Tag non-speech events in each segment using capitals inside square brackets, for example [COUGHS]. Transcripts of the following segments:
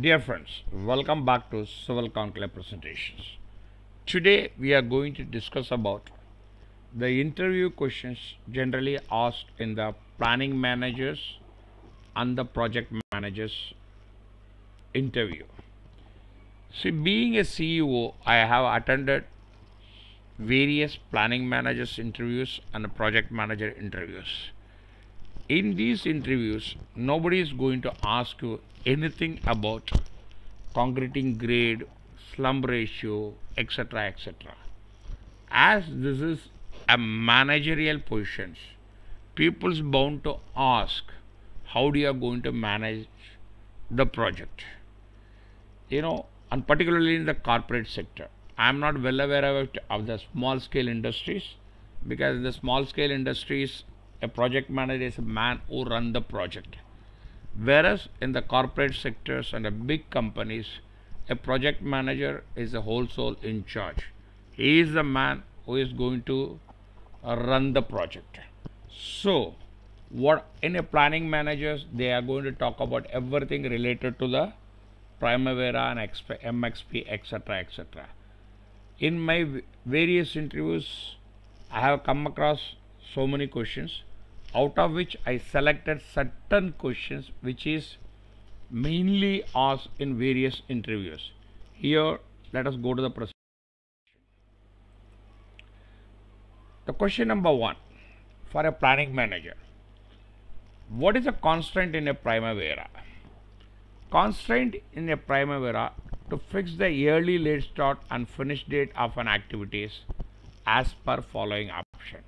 Dear friends, welcome back to Civil Conclave presentations. Today we are going to discuss about the interview questions generally asked in the planning managers and the project managers interview. See, being a CEO, I have attended various planning managers interviews and project manager interviews. In these interviews, nobody is going to ask you anything about concreting grade, slump ratio, etc. etc. As this is a managerial positions, people's bound to ask how do you are going to manage the project. You know, and particularly in the corporate sector. I am not well aware of, of the small scale industries because in the small scale industries a project manager is a man who run the project. Whereas in the corporate sectors and the big companies a project manager is a whole soul in charge. He is the man who is going to uh, run the project. So what in a planning managers they are going to talk about everything related to the primavera and XP, MSP etc etc in my various interviews i have come across so many questions out of which I selected certain questions which is mainly asked in various interviews. Here let us go to the presentation. The question number one for a planning manager. What is a constraint in a primavera? Constraint in a primavera to fix the early late start and finish date of an activities as per following option.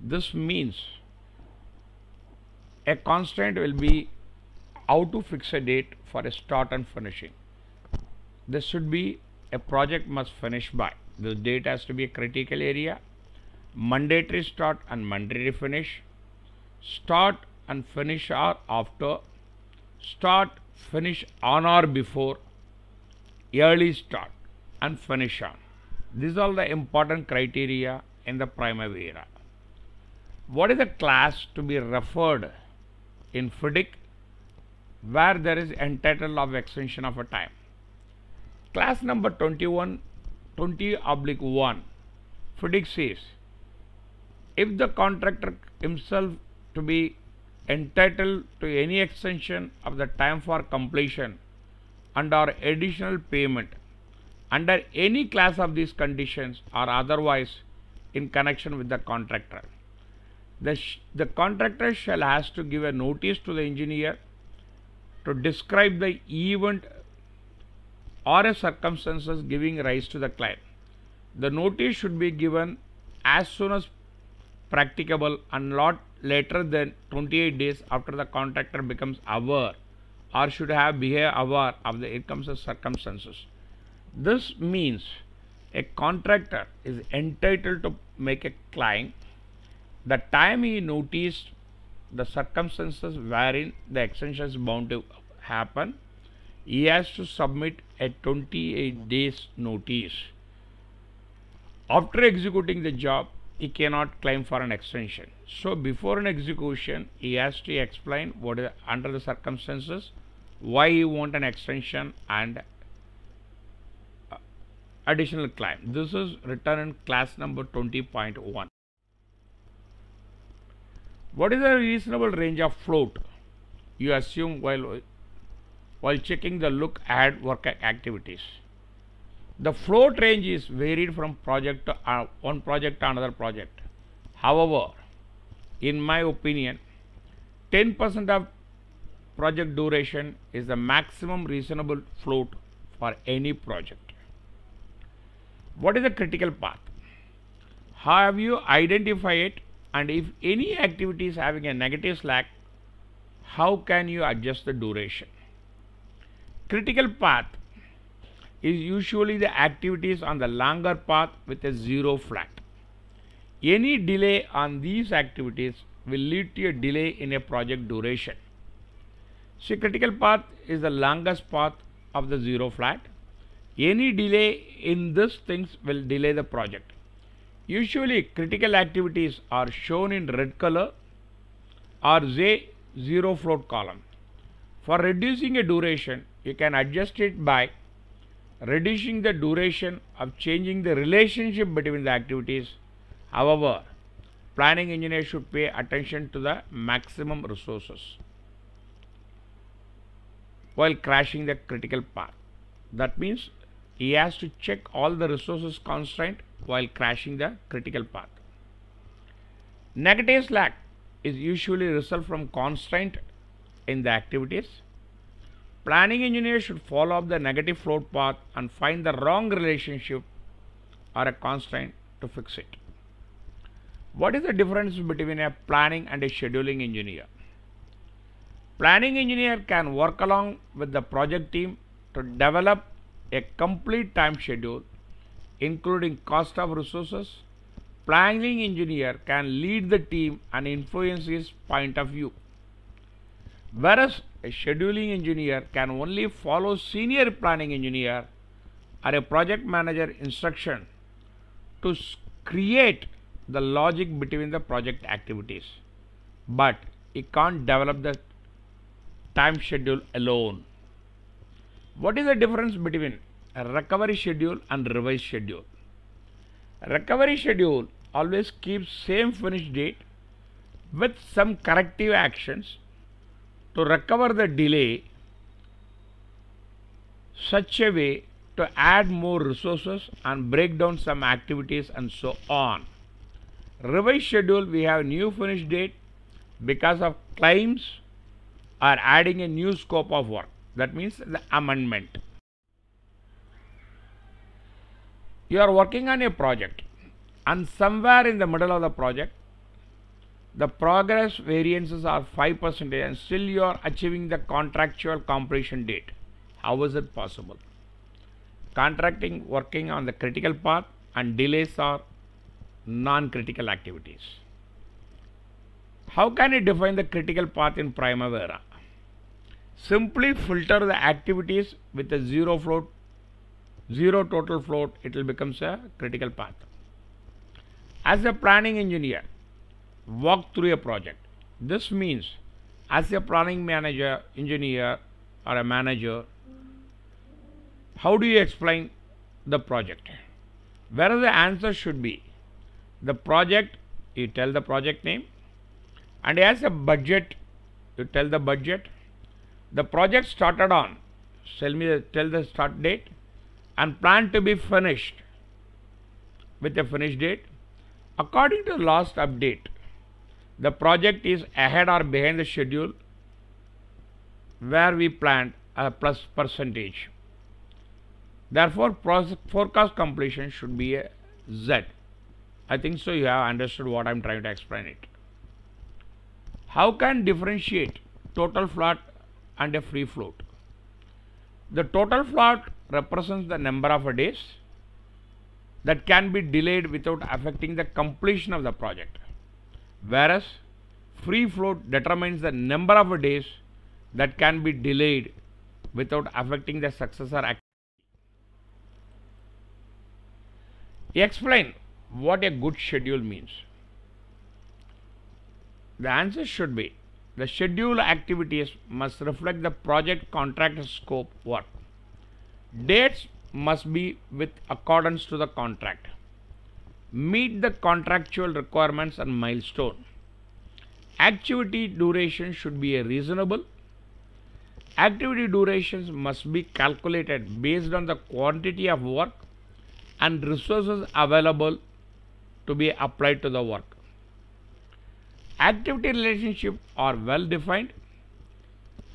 This means a constraint will be how to fix a date for a start and finishing. This should be a project must finish by. The date has to be a critical area, mandatory start and mandatory finish, start and finish are after, start, finish on or before, early start and finish on. These are all the important criteria in the primavera. What is the class to be referred in FIDIC where there is entitled of extension of a time. Class number 21 20 oblique 1 FIDIC says if the contractor himself to be entitled to any extension of the time for completion and or additional payment under any class of these conditions or otherwise in connection with the contractor the, the contractor shall has to give a notice to the engineer to describe the event or a circumstances giving rise to the claim. The notice should be given as soon as practicable and not later than 28 days after the contractor becomes aware or should have behaved aware of the outcomes of circumstances. This means a contractor is entitled to make a claim the time he noticed the circumstances wherein the extension is bound to happen, he has to submit a 28 days notice. After executing the job, he cannot claim for an extension. So before an execution, he has to explain what is under the circumstances, why he want an extension and uh, additional claim. This is written in class number 20.1. What is the reasonable range of float you assume while while checking the look ahead work activities? The float range is varied from project to uh, one project to another project. However, in my opinion, 10% of project duration is the maximum reasonable float for any project. What is the critical path? How have you identified it and if any activity is having a negative slack how can you adjust the duration? Critical path is usually the activities on the longer path with a zero float. Any delay on these activities will lead to a delay in a project duration. So critical path is the longest path of the zero float. Any delay in these things will delay the project Usually critical activities are shown in red color or Z zero float column. For reducing a duration, you can adjust it by reducing the duration of changing the relationship between the activities. However, planning engineer should pay attention to the maximum resources while crashing the critical path. That means he has to check all the resources constraint while crashing the critical path. Negative slack is usually result from constraint in the activities. Planning engineer should follow up the negative float path and find the wrong relationship or a constraint to fix it. What is the difference between a planning and a scheduling engineer? Planning engineer can work along with the project team to develop a complete time schedule including cost of resources. Planning engineer can lead the team and influence his point of view. Whereas a scheduling engineer can only follow senior planning engineer or a project manager instruction to create the logic between the project activities but he can't develop the time schedule alone. What is the difference between recovery schedule and revised schedule? Recovery schedule always keeps same finish date with some corrective actions to recover the delay such a way to add more resources and break down some activities and so on. Revised schedule we have new finish date because of claims or adding a new scope of work that means the amendment. You are working on a project and somewhere in the middle of the project the progress variances are 5% and still you are achieving the contractual completion date. How is it possible? Contracting working on the critical path and delays are non-critical activities. How can you define the critical path in Primavera? Simply filter the activities with a zero float, zero total float, it will become a critical path. As a planning engineer, walk through a project. This means as a planning manager, engineer or a manager, how do you explain the project? Where the answer should be the project, you tell the project name and as a budget, you tell the budget. The project started on, tell me tell the start date and plan to be finished with a finish date. According to the last update, the project is ahead or behind the schedule where we planned a plus percentage. Therefore, forecast completion should be a Z. I think so you have understood what I am trying to explain it. How can differentiate total float and a free float? The total float represents the number of days that can be delayed without affecting the completion of the project whereas free float determines the number of days that can be delayed without affecting the successor activity. Explain what a good schedule means. The answer should be the schedule activities must reflect the project contract scope work. Dates must be with accordance to the contract meet the contractual requirements and milestone. Activity duration should be a reasonable. Activity durations must be calculated based on the quantity of work and resources available to be applied to the work. Activity relationships are well defined.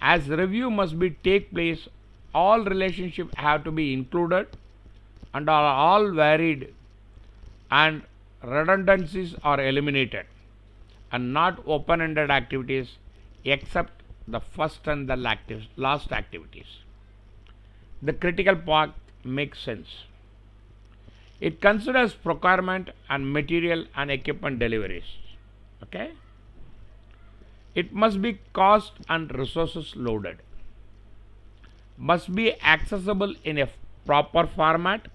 As review must be take place, all relationships have to be included and are all varied and redundancies are eliminated and not open-ended activities except the first and the last activities. The critical path makes sense. It considers procurement and material and equipment deliveries. Okay. It must be cost and resources loaded. Must be accessible in a proper format,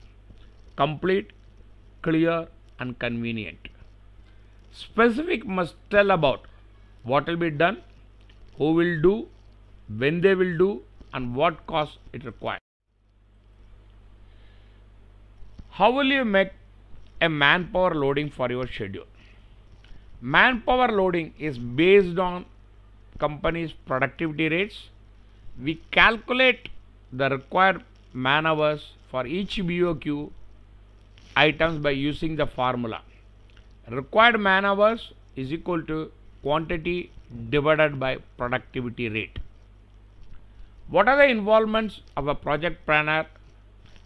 complete clear and convenient. Specific must tell about what will be done, who will do, when they will do, and what cost it requires. How will you make a manpower loading for your schedule? Manpower loading is based on company's productivity rates. We calculate the required man hours for each BOQ items by using the formula. Required man hours is equal to quantity divided by productivity rate. What are the involvements of a project planner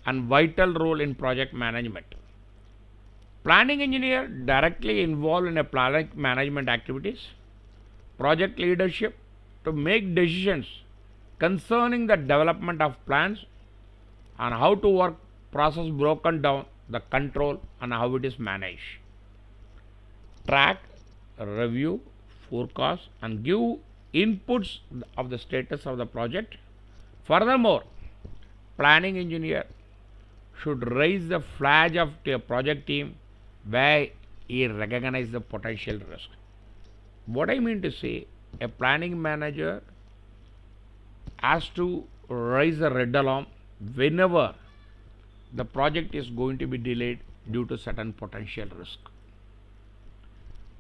and vital role in project management? Planning engineer directly involved in a project management activities, project leadership to make decisions concerning the development of plans and how to work process broken down the control and how it is managed. Track, review, forecast and give inputs of the status of the project. Furthermore, planning engineer should raise the flag of the project team where he recognize the potential risk. What I mean to say, a planning manager has to raise a red alarm whenever the project is going to be delayed due to certain potential risk.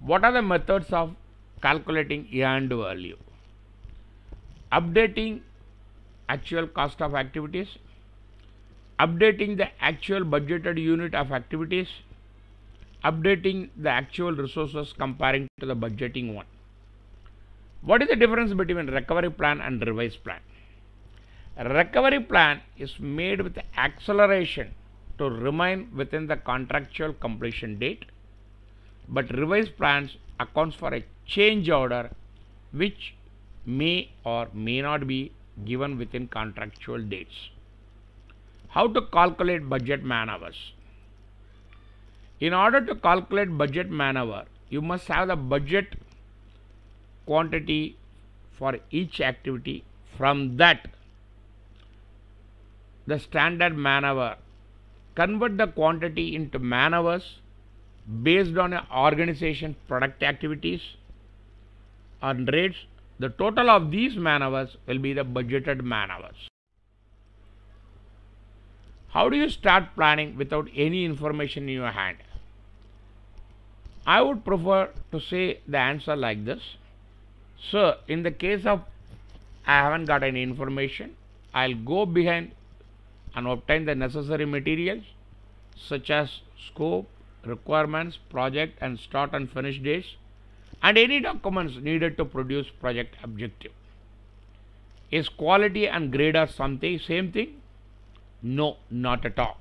What are the methods of calculating earned value? Updating actual cost of activities, updating the actual budgeted unit of activities, updating the actual resources comparing to the budgeting one. What is the difference between recovery plan and revised plan? Recovery plan is made with acceleration to remain within the contractual completion date, but revised plans accounts for a change order which may or may not be given within contractual dates. How to calculate budget man hours? In order to calculate budget man hour, you must have the budget quantity for each activity. From that, the standard man hour. Convert the quantity into man hours based on an organization product activities and rates. The total of these man hours will be the budgeted man hours. How do you start planning without any information in your hand? I would prefer to say the answer like this. So, in the case of I haven't got any information, I'll go behind and obtain the necessary materials such as scope, requirements, project and start and finish dates and any documents needed to produce project objective. Is quality and grade are something same thing? No, not at all.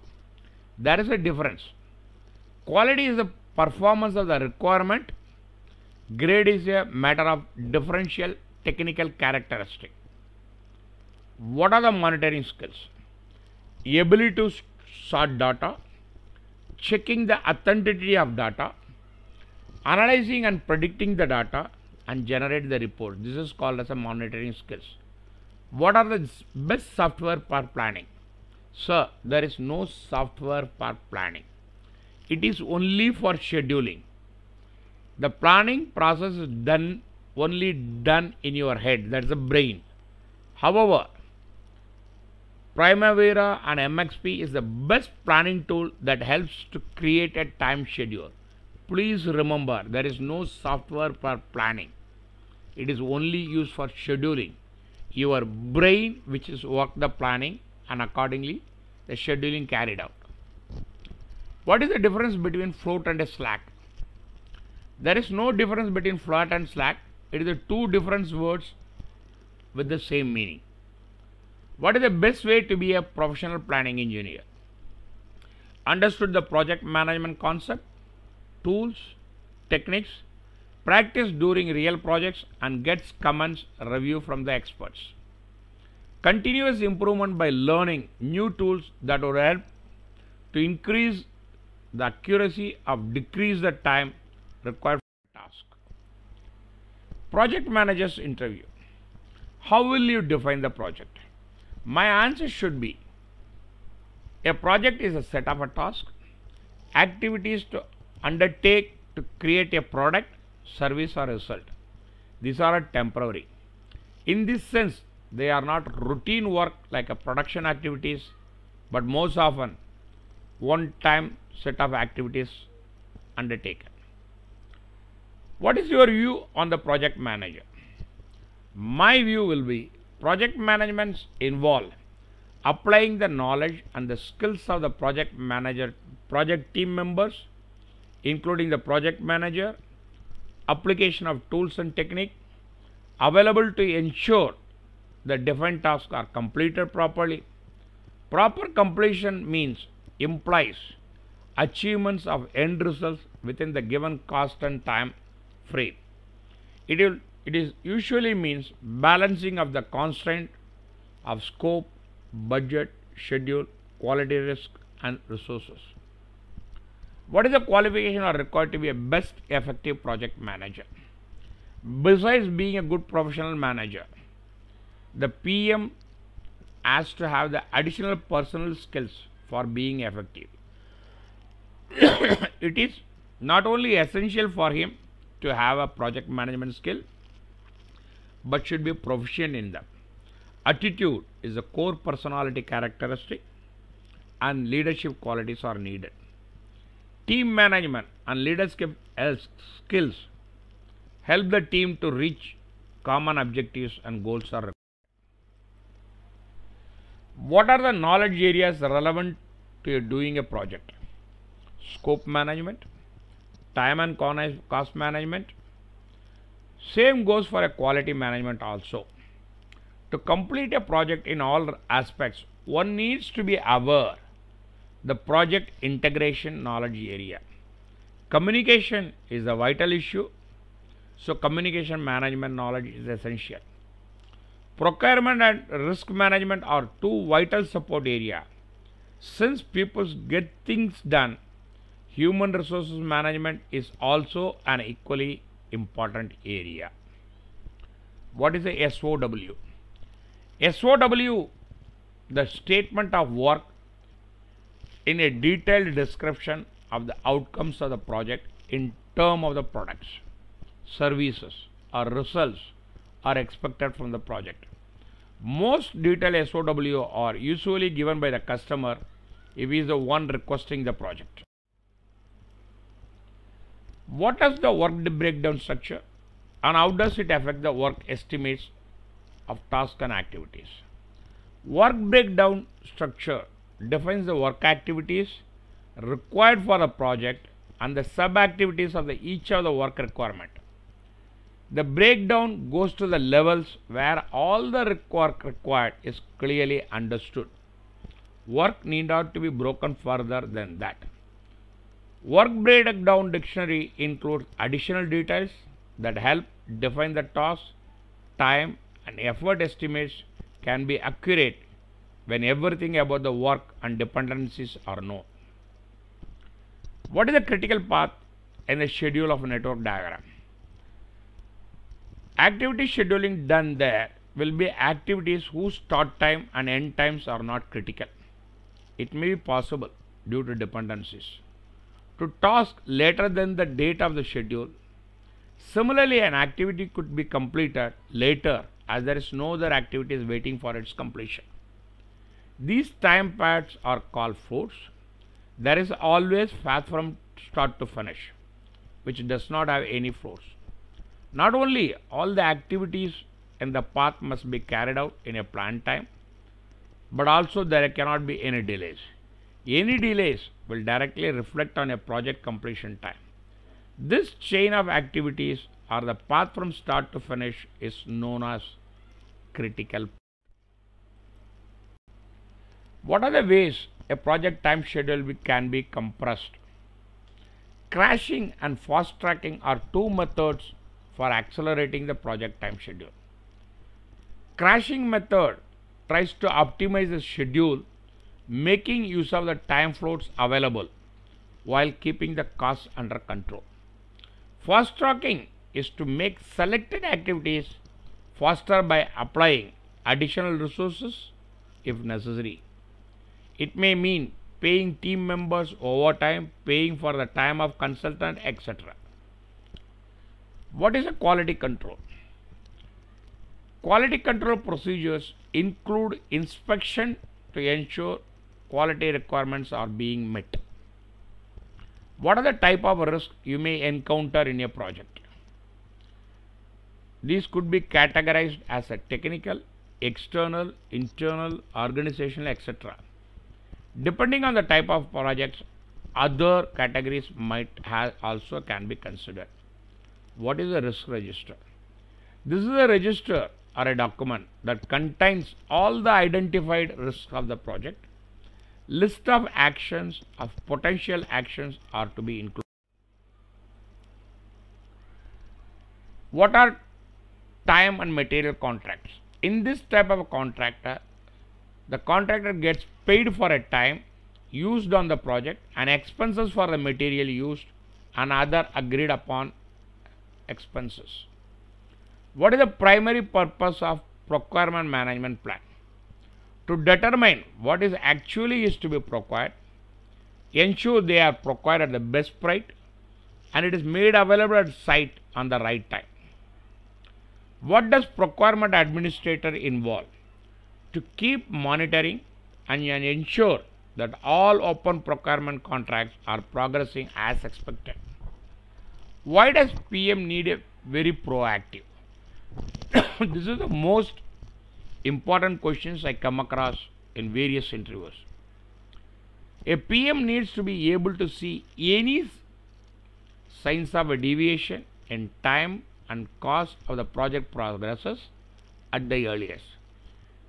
There is a difference. Quality is the performance of the requirement. Grade is a matter of differential technical characteristic. What are the monitoring skills? Ability to sort data, checking the authenticity of data, analyzing and predicting the data and generate the report. This is called as a monitoring skills. What are the best software for planning? Sir, there is no software for planning. It is only for scheduling. The planning process is done only done in your head. That's the brain. However, Primavera and MSP is the best planning tool that helps to create a time schedule. Please remember there is no software for planning. It is only used for scheduling. Your brain which is work the planning and accordingly the scheduling carried out. What is the difference between float and a slack? There is no difference between float and slack. It is the two different words with the same meaning. What is the best way to be a professional planning engineer? Understood the project management concept, tools, techniques, practice during real projects and gets comments review from the experts. Continuous improvement by learning new tools that will help to increase the accuracy of decrease the time required for the task. Project managers interview. How will you define the project? My answer should be a project is a set of a task, activities to undertake to create a product, service or result. These are temporary. In this sense, They are not routine work like a production activities, but most often one time set of activities undertaken. What is your view on the project manager? My view will be project management involve applying the knowledge and the skills of the project manager project team members including the project manager application of tools and technique available to ensure the defined tasks are completed properly. Proper completion means implies achievements of end results within the given cost and time frame. It will it is usually means balancing of the constraint of scope, budget, schedule, quality risk and resources. What is the qualification are required to be a best effective project manager? Besides being a good professional manager, the PM has to have the additional personal skills for being effective. [COUGHS] it is not only essential for him to have a project management skill, but should be proficient in them. Attitude is a core personality characteristic and leadership qualities are needed. Team management and leadership skills help the team to reach common objectives and goals are required. What are the knowledge areas relevant to doing a project? Scope management, time and cost management, same goes for a quality management also. To complete a project in all aspects, one needs to be aware the project integration knowledge area. Communication is a vital issue, so communication management knowledge is essential. Procurement and risk management are two vital support area. Since people get things done, human resources management is also an equally important area. What is a SOW? SOW, the statement of work in a detailed description of the outcomes of the project in term of the products, services or results are expected from the project. Most detailed SOW are usually given by the customer if he is the one requesting the project. What is the work breakdown structure and how does it affect the work estimates of tasks and activities? Work breakdown structure defines the work activities required for a project and the sub activities of the each of the work requirement. The breakdown goes to the levels where all the work required is clearly understood. Work need not to be broken further than that. Work breakdown dictionary includes additional details that help define the task, time and effort estimates can be accurate when everything about the work and dependencies are known. What is the critical path in the schedule of a network diagram? Activity scheduling done there will be activities whose start time and end times are not critical. It may be possible due to dependencies to task later than the date of the schedule. Similarly, an activity could be completed later as there is no other activities waiting for its completion. These time pads are called flows. There is always path from start to finish, which does not have any flows. Not only all the activities in the path must be carried out in a planned time, but also there cannot be any delays. Any delays will directly reflect on a project completion time. This chain of activities or the path from start to finish is known as critical. What are the ways a project time schedule can be compressed? Crashing and fast tracking are two methods for accelerating the project time schedule. Crashing method tries to optimize the schedule making use of the time floats available while keeping the costs under control. Fast tracking is to make selected activities faster by applying additional resources if necessary. It may mean paying team members overtime, paying for the time of consultant, etc. What is a quality control? Quality control procedures include inspection to ensure quality requirements are being met. What are the type of risks you may encounter in a project? These could be categorized as a technical, external, internal, organizational, etc. Depending on the type of projects, other categories might have also can be considered. What is a risk register? This is a register or a document that contains all the identified risks of the project. List of actions of potential actions are to be included. What are time and material contracts? In this type of a contractor, the contractor gets paid for a time used on the project and expenses for the material used and other agreed upon expenses. What is the primary purpose of procurement management plan? To determine what is actually is to be procured, ensure they are procured at the best price and it is made available at site on the right time. What does procurement administrator involve? To keep monitoring and ensure that all open procurement contracts are progressing as expected. Why does PM need a very proactive? [COUGHS] this is the most important questions I come across in various interviews. A PM needs to be able to see any signs of a deviation in time and cost of the project progresses at the earliest.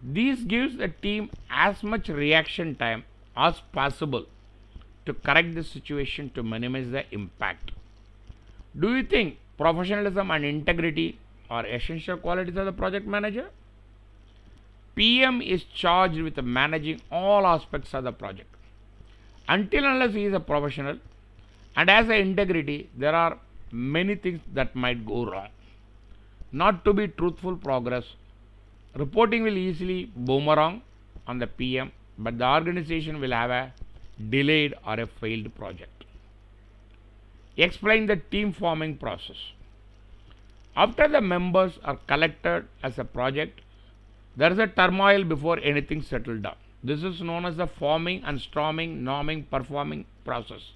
This gives the team as much reaction time as possible to correct the situation to minimize the impact. Do you think professionalism and integrity are essential qualities of the project manager? PM is charged with managing all aspects of the project. Until unless he is a professional and has a integrity, there are many things that might go wrong. Not to be truthful progress, reporting will easily boomerang on the PM but the organization will have a delayed or a failed project. Explain the team forming process. After the members are collected as a project, there is a turmoil before anything settled down. This is known as the forming and storming, norming, performing process.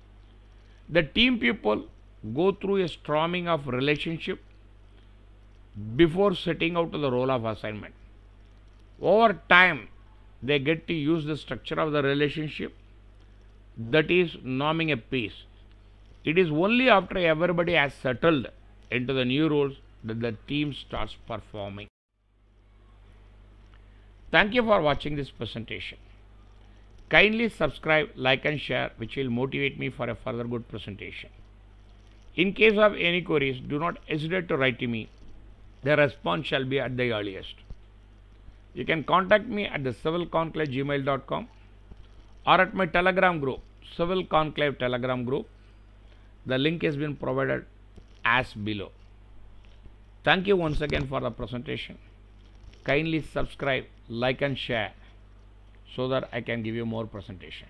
The team people go through a storming of relationship before setting out to the role of assignment. Over time, they get to use the structure of the relationship that is norming a piece. It is only after everybody has settled into the new roles that the team starts performing. Thank you for watching this presentation. Kindly subscribe, like and share which will motivate me for a further good presentation. In case of any queries, do not hesitate to write to me. The response shall be at the earliest. You can contact me at the civilconclave@gmail.com or at my telegram group, Civil Conclave Telegram group. The link has been provided as below. Thank you once again for the presentation. Kindly subscribe, like and share so that I can give you more presentation.